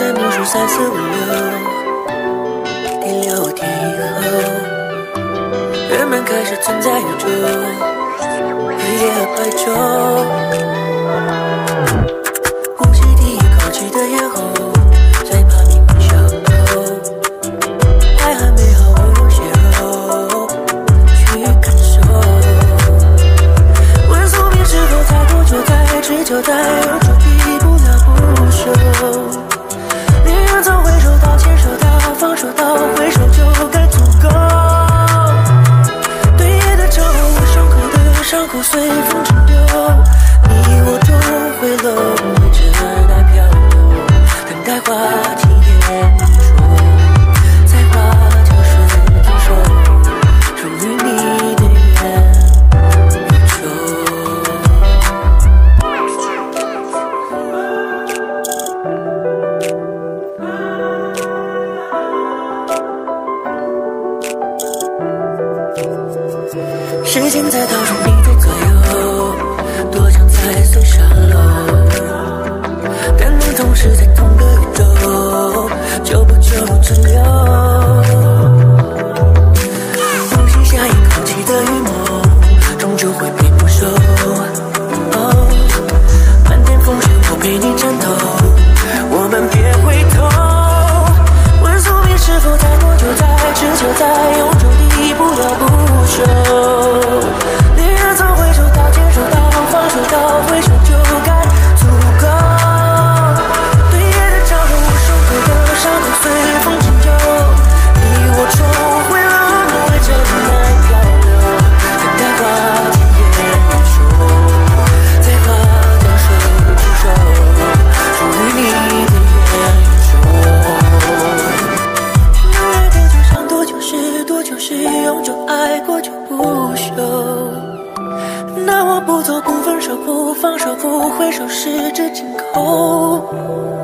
在某数三四五六第六天以后人们开始存在宇宙黑夜和白昼呼吸第一口气的咽喉最怕命运小偷爱恨美好我用血肉去感受问宿命是否再多久在持久再你我终会沦为尘埃漂流等待花期结束再化降水驻属于你的愿与时间在倒数你在就会被不舍。不做不分手不放手不挥手十指紧扣。